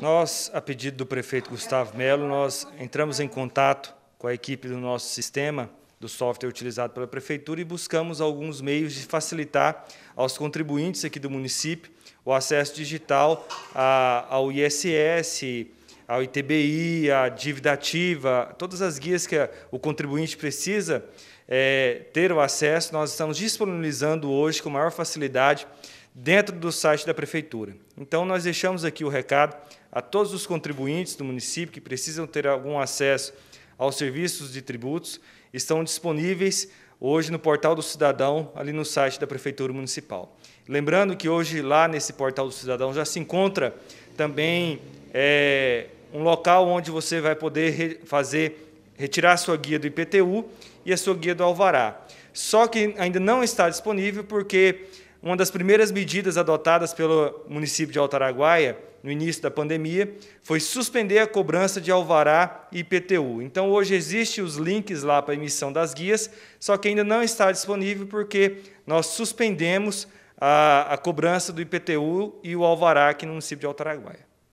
Nós, a pedido do prefeito Gustavo Melo, nós entramos em contato com a equipe do nosso sistema, do software utilizado pela prefeitura e buscamos alguns meios de facilitar aos contribuintes aqui do município o acesso digital ao ISS, ao ITBI, à dívida ativa, todas as guias que o contribuinte precisa é, ter o acesso, nós estamos disponibilizando hoje com maior facilidade dentro do site da Prefeitura. Então, nós deixamos aqui o recado a todos os contribuintes do município que precisam ter algum acesso aos serviços de tributos, estão disponíveis hoje no Portal do Cidadão, ali no site da Prefeitura Municipal. Lembrando que hoje, lá nesse Portal do Cidadão, já se encontra também é, um local onde você vai poder fazer, retirar a sua guia do IPTU e a sua guia do Alvará. Só que ainda não está disponível porque uma das primeiras medidas adotadas pelo município de Altaraguaia, no início da pandemia, foi suspender a cobrança de alvará e IPTU. Então, hoje existem os links lá para a emissão das guias, só que ainda não está disponível porque nós suspendemos a, a cobrança do IPTU e o alvará aqui no município de Altaraguaia.